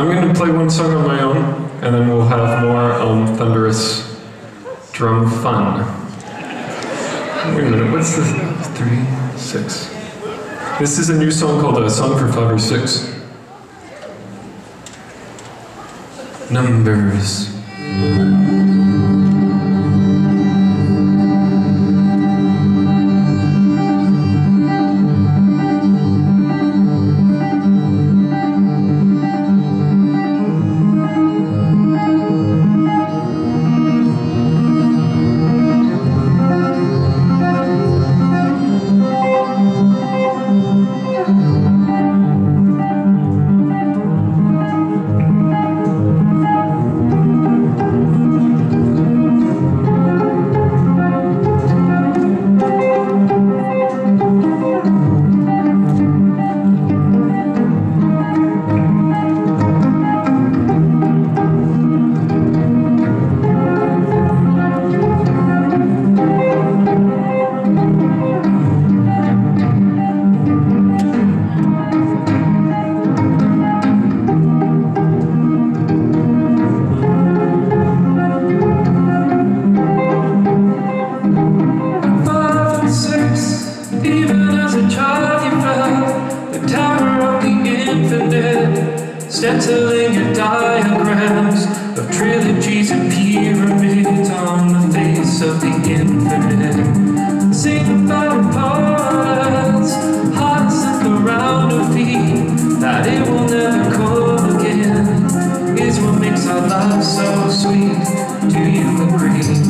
I'm going to play one song on my own, and then we'll have more um, thunderous drum fun. Wait a minute, what's this? Three, six. This is a new song called A Song for Five or Six. Numbers. Stenciling your diagrams of trilogies and pyramids on the face of the infinite. Sing about parts, hearts that go round our feet, that it will never come again, is what makes our love so sweet. Do you agree?